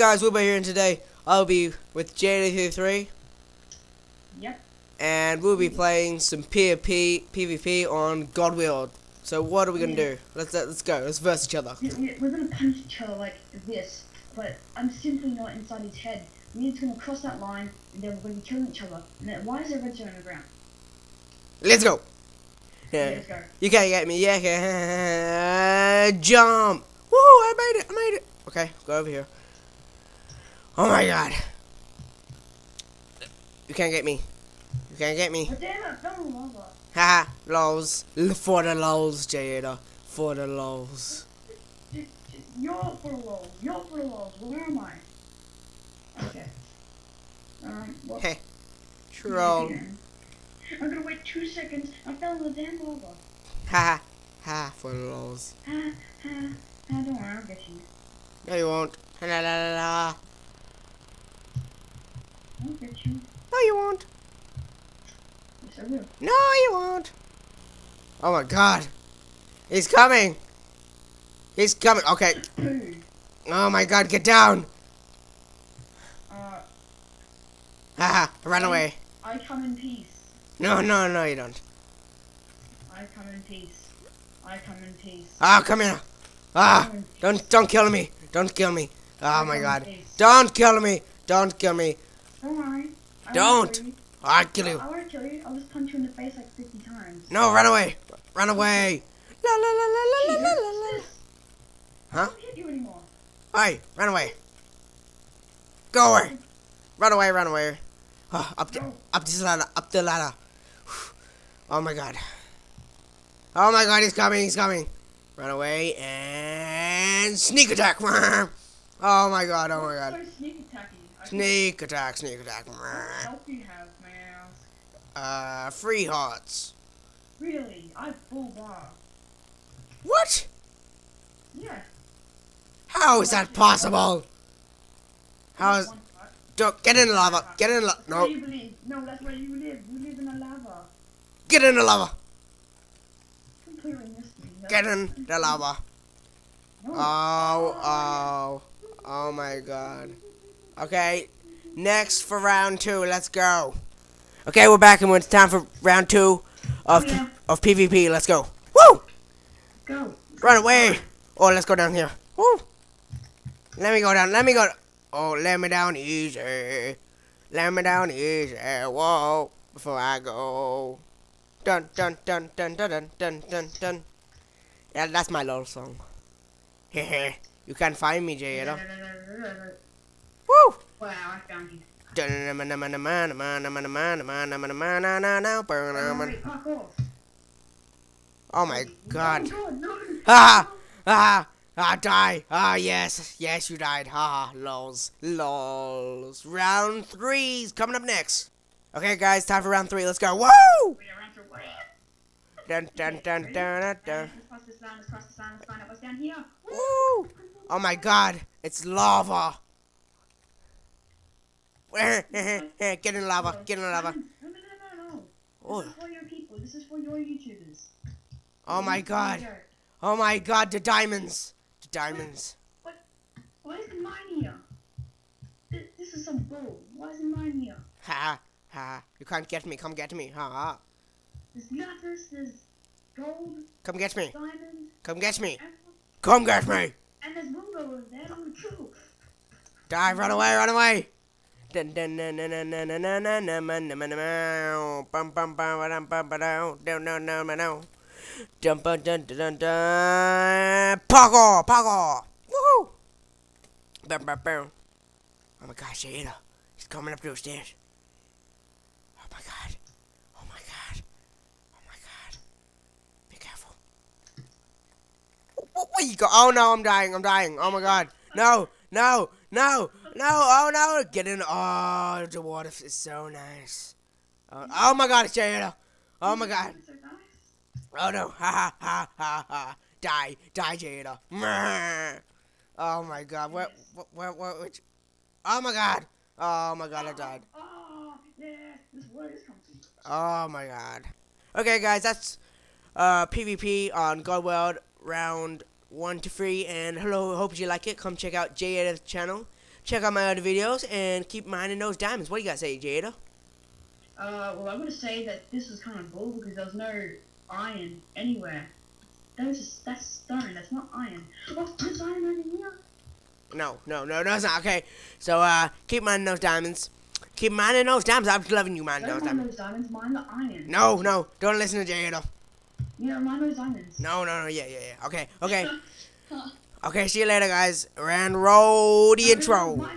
guys, we'll be here today. I'll be with JD3 Yep. and we'll be playing some PvP PvP on Godwield. So what are we gonna do? Let's let's go. Let's verse each other. We- We're gonna punch each other like this, but I'm simply not inside his head. We're just gonna cross that line, and then we're gonna be killing each other. And then, why is there red on the ground? Let's go. Yeah. Let's go. You can't get me. Yeah. Jump. Woo! I made it. I made it. Okay, go over here. Oh my god. You can't get me. You can't get me. But damn it, no lava. Haha. Lols. For the lols, Jada. For the lols. You're for the lol. You're for the lol. Where am I? Okay. Well, Hey. Troll. I'm gonna wait two seconds. I fell in the damn lava. Haha. Ha. For the lols. Ha, ha, ha, don't worry, I'll get you. No, you won't. La la la la. I'll get you. No, you won't. Yes, I will. No, you won't. Oh my god. He's coming. He's coming. Okay. Oh my god, get down. Uh, Haha. Run away. I come in peace. No, no, no, you don't. I come in peace. I come in peace. Ah, come here. Ah, don't, don't kill me. Don't kill me. Oh I my god. Don't kill me. Don't kill me. Don't worry. I Don't. kill you. I'll kill you. I won't kill you. I'll just punch you in the face like 50 times. No, run away. Run away. La la la la la la la la. this? I Huh? don't hit you anymore. Hey, run away. Go away. Run away, run away. Oh, up the, up this ladder, up the ladder. Oh my god. Oh my god, he's coming, he's coming. Run away and sneak attack. Oh my god, oh my god. Sneak attacky. Sneak attack, sneak attack. What do you have, man? Uh, free hearts. Really? I full bar. What? Yeah. How is that possible? How is... Don't, get in the lava. Get in the... Where No. No, that's where you live. You live in the lava. get in the lava. Get in the lava. Oh, oh. Oh my god. Okay, next for round two. Let's go. Okay, we're back and it's time for round two of, yeah. of PvP. Let's go. Woo! Go. Run away. Oh, let's go down here. Woo! Let me go down. Let me go. Oh, let me down easy. Let me down easy. Whoa. Before I go. Dun dun dun dun dun dun dun dun dun. Yeah, that's my little song. Hehe. you can't find me, Jada. Woo! Wow, I found you. Hurry, fuck off. Oh my god. Ah! Ah! Ah, die! Ah, yes! Yes, you died. Ha! Lols. Lols. Round three's coming up next. Okay, guys, time for round three. Let's go. Woo! We are around to where? Dun dun dun dun dun dun. Let's cross this line, let's cross this line, let's find out what's down here. Woo! Oh my god, it's lava. Get in lava. Get in lava. No, no, no, no, no. Oh. This is for your people. This is for your YouTubers. Oh my is god. Oh my god, the diamonds. The diamonds. Why isn't mine here? This, this is some bull. Why isn't mine here? Ha ha. You can't get me. Come get me. Ha ha. There's lapis, there's gold, Come get me. Diamonds. Come get me. Come get me. and there's Mungo over there. I'm gonna. Die, run away, run away. Pogo! Pogo! Woohoo! Bam, bam, bam. Oh my gosh, Ada. He's coming up the stairs. Oh my god. Oh my god. Oh my god. Be careful. Where you go? Oh no, I'm dying. I'm dying. Oh my god. No, no, no no. Oh no. Get in. Oh, the water is so nice. Oh, oh my god, it's Jada. Oh my god. Oh no. Ha ha ha ha ha. Die. Die, Jada. Oh my god. Where, where, where, which? Oh my god. Oh my god, I died. Oh, my god. Okay, guys, that's uh, PvP on God World round one to three. And hello, hope you like it. Come check out Jay Edit's channel. Check out my other videos, and keep mining those diamonds. What do you got to say, Jada? Uh, well, I'm gonna say that this was kind of bull because there was no iron anywhere. Just, that's stone. That's not iron. Oh, there's iron over here. No, no, no, no, it's not. Okay, so uh, keep mining those diamonds. Keep mining those diamonds. I'm loving you mining those Don't mine diamonds. those diamonds. Mine the iron. No, no, don't listen to Jada. Yeah, mine those diamonds. No, no, no, yeah, yeah, yeah. Okay, okay. Okay, see you later, guys. And roll the intro.